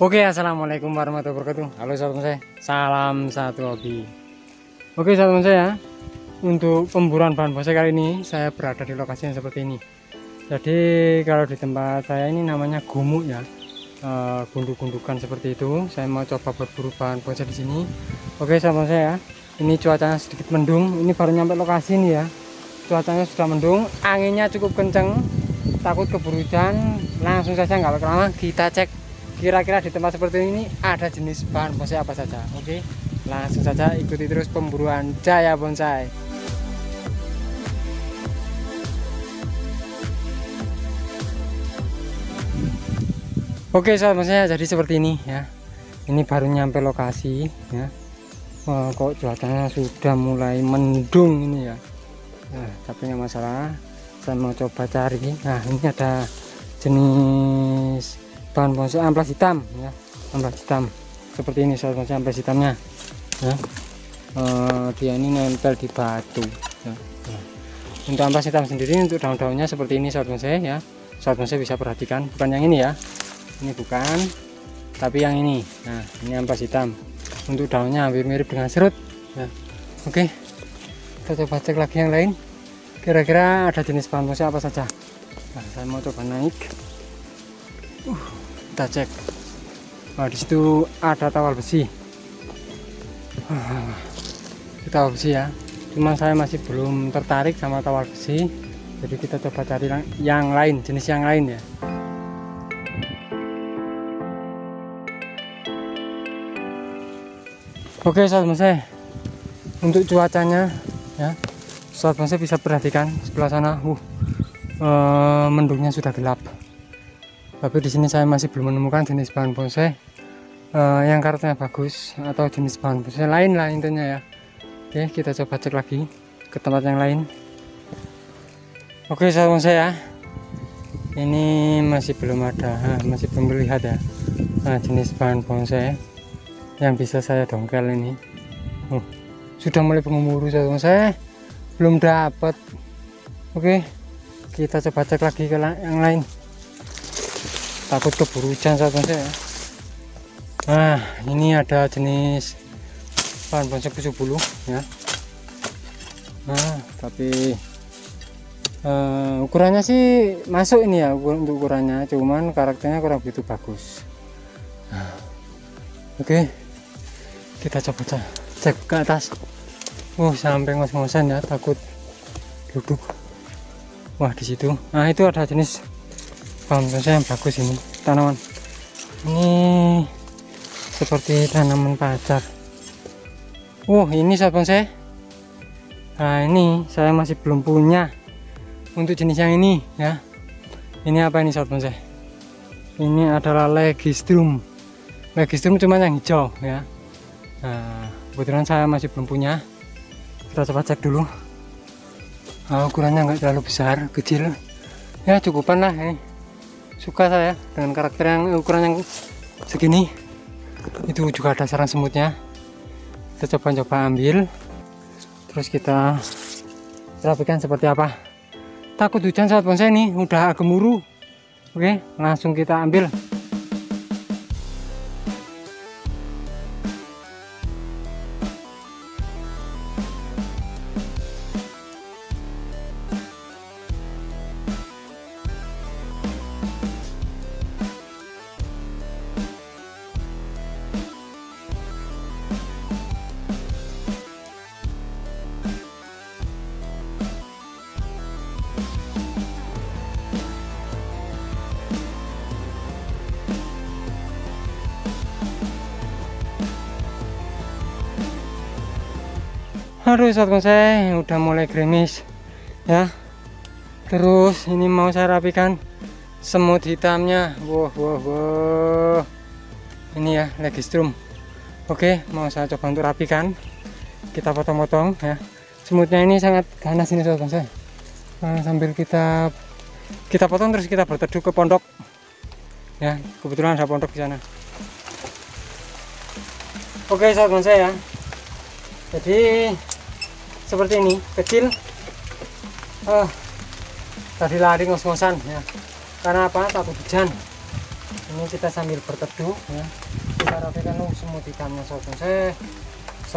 Oke, assalamualaikum warahmatullahi wabarakatuh. Halo sahabat saya, salam satu hobi. Oke sahabat saya, untuk pemburuan bahan bonsai kali ini saya berada di lokasi yang seperti ini. Jadi kalau di tempat saya ini namanya gumuk ya, e, gunduk-gundukan seperti itu. Saya mau coba berburu bahan bonsai di sini. Oke sahabat saya, ini cuacanya sedikit mendung. Ini baru nyampe lokasi ini ya. Cuacanya sudah mendung, anginnya cukup kenceng. Takut keburu hujan, langsung saja nggak lama kita cek kira-kira di tempat seperti ini ada jenis bahan bonsai apa saja oke? Langsung saja ikuti terus pemburuan jaya bonsai. Oke sahabat saya jadi seperti ini ya. Ini baru nyampe lokasi ya. Wah, kok cuacanya sudah mulai mendung ini ya. Nah tapi nggak masalah. Saya mau coba cari. Nah ini ada jenis bahan bonsai amplas hitam ya. Amplas hitam. Seperti ini sahabat bonsai amplas hitamnya ya. E, dia ini nempel di batu ya. Untuk amplas hitam sendiri untuk daun-daunnya seperti ini sahabat bonsai ya. Sahabat bonsai bisa perhatikan. Bukan yang ini ya. Ini bukan tapi yang ini. Nah ini amplas hitam. Untuk daunnya hampir mirip dengan serut ya. oke. Kita coba cek lagi yang lain. Kira-kira ada jenis bahan bonsai apa saja? Nah, saya mau coba naik. Uh kita cek. Nah di situ ada tawal besi. Ah, tawal besi ya. Cuman saya masih belum tertarik sama tawal besi. Jadi kita coba cari yang lain jenis yang lain ya. Oke sahabat saya untuk cuacanya ya. Sahabat saya bisa perhatikan sebelah sana. Uh, uh mendungnya sudah gelap tapi di sini saya masih belum menemukan jenis bahan bonsai uh, yang karetnya bagus atau jenis bahan bonsai lain lah intinya ya. Oke kita coba cek lagi ke tempat yang lain. Oke saya bonsai ya. Ini masih belum ada ha, masih belum melihat ya nah, jenis bahan bonsai yang bisa saya dongkel ini. Uh, sudah mulai pengumur saya bonsai belum dapat. Oke kita coba cek lagi ke yang lain takut keburu hujan saat saya nah ini ada jenis bahan bonsai 70 ya. Nah tapi uh, ukurannya sih masuk ini ya untuk ukurannya. Cuman karakternya kurang begitu bagus. Nah, oke. Okay. kita coba cek ke atas. Uh sampai ngos-ngosan ya takut duduk. Wah di situ. Nah itu ada jenis bonsai yang bagus ini. Tanaman. Ini seperti tanaman pacar. Uh ini sahabat bonsai nah ini saya masih belum punya untuk jenis yang ini ya. Ini apa ini sahabat bonsai ini adalah legistrum legistrum cuma yang hijau ya. Nah kebetulan saya masih belum punya. Kita coba cek dulu. Nah, ukurannya enggak terlalu besar kecil. Ya cukupan lah ini suka saya dengan karakter yang ukuran yang segini. Itu juga ada sarang semutnya. Kita coba-coba ambil. Terus kita rapikan seperti apa. Takut hujan saat bonsai ini udah gemuruh oke langsung kita ambil aduh sahabat saya udah mulai gerimis ya. Terus ini mau saya rapikan semut hitamnya. Wah wah wah. Ini ya legistrum oke mau saya coba untuk rapikan. Kita potong-potong ya. Semutnya ini sangat ganas ini sahabat saya nah, sambil kita kita potong terus kita berteduh ke pondok. Ya kebetulan ada pondok di sana. Oke sahabat saya jadi seperti ini kecil. Uh, tadi lari ngos-ngosan ya. Karena apa? Takut hujan. Ini kita sambil berteduh ya. Kita rapikan uh, semut hitamnya sobat bonsai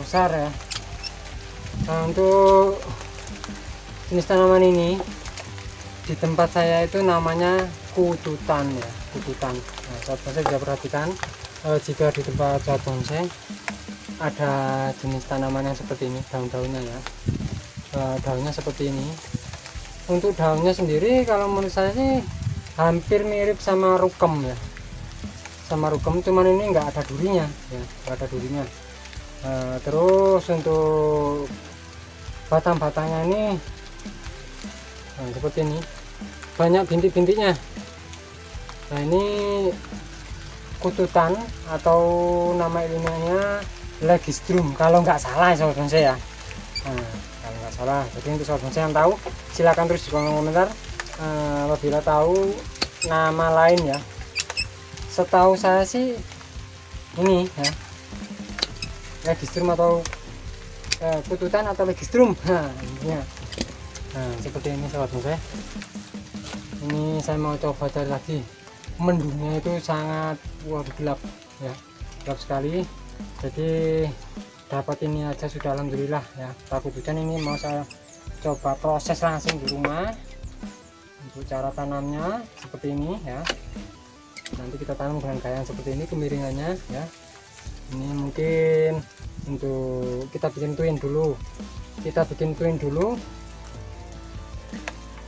besar ya. Nah untuk jenis tanaman ini di tempat saya itu namanya kututan ya. Kututan. Nah, bonsai bisa perhatikan eh, jika di tempat sobat bonsai ada jenis tanaman yang seperti ini daun-daunnya ya. Eh, daunnya seperti ini. Untuk daunnya sendiri kalau menurut saya sih hampir mirip sama rukem ya. Sama rukem cuman ini enggak ada durinya ya enggak ada durinya. Uh, terus untuk batang-batangnya ini nah, seperti ini. Banyak bintik-bintiknya. Nah ini kututan atau nama ilmiahnya legistrum kalau nggak salah ya sobat saya nah, kalau nggak salah. Jadi untuk sobat saya yang tahu silahkan terus di kolom komentar. Uh, apabila tahu nama lain ya. Setahu saya sih ini ya. Legistrum atau eh, kututan atau legistrum nah, ya. nah seperti ini sobat saya ini saya mau coba cari lagi. Mendungnya itu sangat waduh gelap ya. Gelap sekali jadi dapat ini aja sudah alhamdulillah ya. Takut hujan ini mau saya coba proses langsung di rumah untuk cara tanamnya seperti ini ya. Nanti kita tanam dengan kayak seperti ini kemiringannya ya. Ini mungkin untuk kita bikin twin dulu. Kita bikin twin dulu.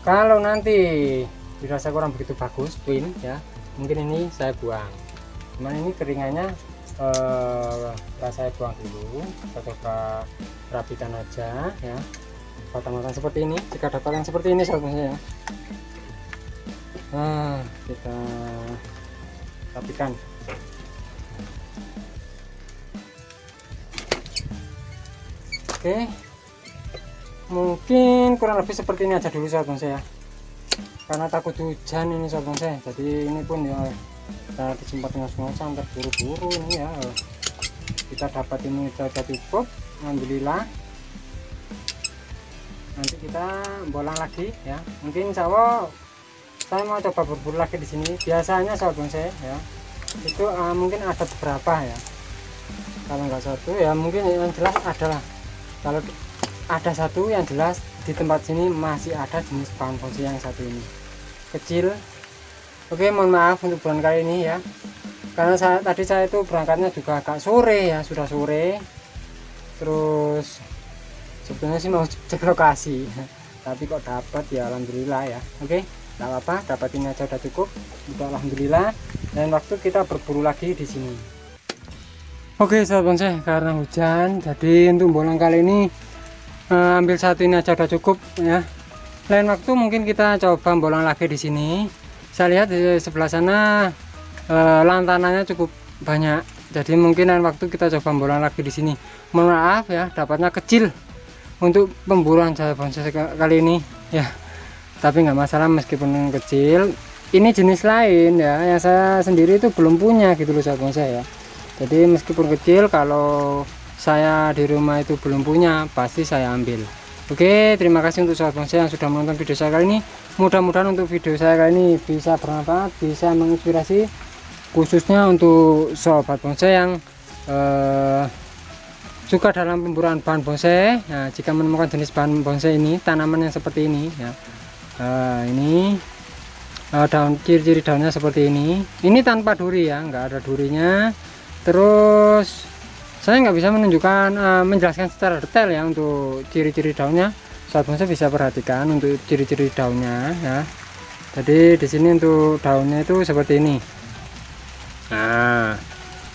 Kalau nanti dirasa kurang begitu bagus twin ya mungkin ini saya buang. Cuman ini keringannya eh, saya buang dulu kita coba rapikan aja ya. Batang-batang seperti ini jika dapat yang seperti ini sahabatnya ya. Nah kita rapikan. Oke. Mungkin kurang lebih seperti ini aja dulu sahabat saya karena takut hujan ini sahabat saya jadi ini pun ya kita kesempatan semua sampai buru-buru ini ya. Kita dapat ini sudah cukup alhamdulillah. Nanti kita bolang lagi ya. Mungkin insya saya mau coba berburu lagi di sini. Biasanya sahabat saya ya itu uh, mungkin ada beberapa ya. Kalau nggak satu ya mungkin yang jelas adalah kalau ada satu yang jelas di tempat sini masih ada jenis pohon bonsai yang satu ini. Kecil oke mohon maaf untuk bulan kali ini ya. Karena saya, tadi saya itu berangkatnya juga agak sore ya sudah sore. Terus sebenarnya sih mau cek lokasi. Tapi kok dapat ya alhamdulillah ya. Oke tidak apa-apa dapat ini aja udah cukup. Udah alhamdulillah dan waktu kita berburu lagi di sini. Oke sahabat bonsai karena hujan jadi untuk bolong kali ini uh, ambil satu ini aja udah cukup ya. Lain waktu mungkin kita coba bolong lagi di sini saya lihat di sebelah sana uh, lantanannya cukup banyak. Jadi mungkin lain waktu kita coba bolong lagi di sini. Mohon maaf ya dapatnya kecil untuk pemburuan saya bonsai kali ini ya. Tapi nggak masalah meskipun kecil. Ini jenis lain ya. Yang saya sendiri itu belum punya gitu loh saya jadi meskipun kecil kalau saya di rumah itu belum punya pasti saya ambil oke terima kasih untuk sahabat bonsai yang sudah menonton video saya kali ini. Mudah-mudahan untuk video saya kali ini bisa bermanfaat bisa menginspirasi khususnya untuk sahabat bonsai yang eh, suka dalam pemburuan bahan bonsai. Nah jika menemukan jenis bahan bonsai ini tanaman yang seperti ini ya. Nah ini uh, daun ciri-ciri daunnya seperti ini. Ini tanpa duri ya. Nggak ada durinya. Terus saya nggak bisa menunjukkan uh, menjelaskan secara detail ya untuk ciri-ciri daunnya. Saat saya bisa perhatikan untuk ciri-ciri daunnya ya. Jadi di sini untuk daunnya itu seperti ini. Nah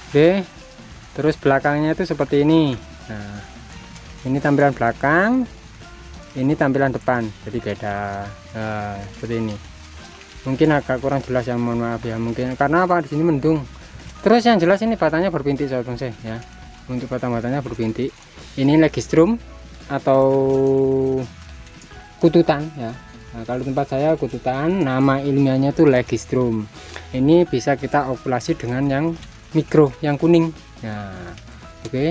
oke terus belakangnya itu seperti ini. Nah ini tampilan belakang ini tampilan depan. Jadi beda. Nah, seperti ini. Mungkin agak kurang jelas ya mohon maaf ya. Mungkin karena apa? Di sini mendung. Terus yang jelas ini batangnya berbintik sahabat bonsai ya untuk batang-batangnya berbintik ini legistrum atau kututan ya. Nah, kalau tempat saya kututan nama ilmiahnya itu legistrum. Ini bisa kita okulasi dengan yang mikro yang kuning. Nah oke. Okay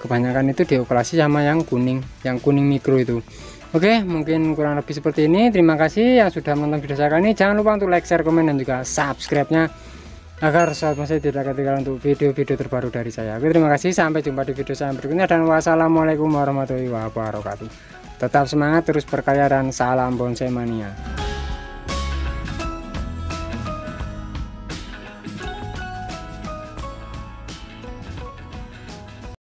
kebanyakan itu dioperasi sama yang kuning yang kuning mikro itu. Oke mungkin kurang lebih seperti ini. Terima kasih yang sudah menonton video saya kali ini. Jangan lupa untuk like share komen dan juga subscribe nya agar sahabat bonsai tidak ketinggalan untuk video-video terbaru dari saya. Oke terima kasih. Sampai jumpa di video saya berikutnya. Dan wassalamualaikum warahmatullahi wabarakatuh. Tetap semangat terus berkarya dan salam bonsai mania